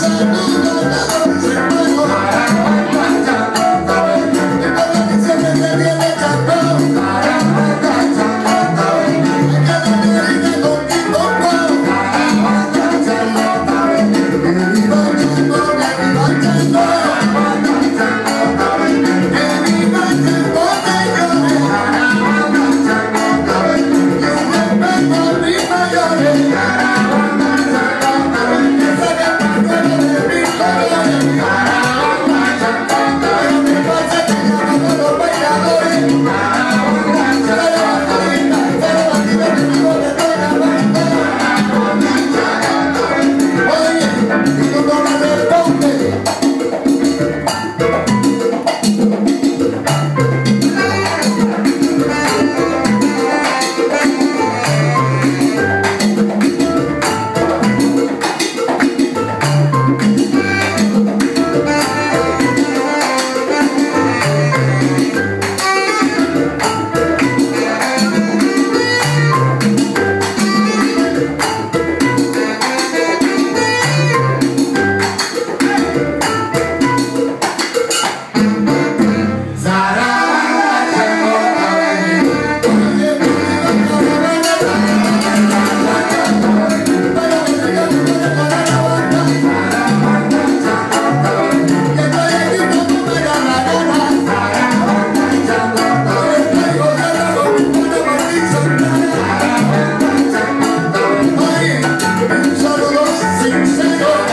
Yes, Senhor.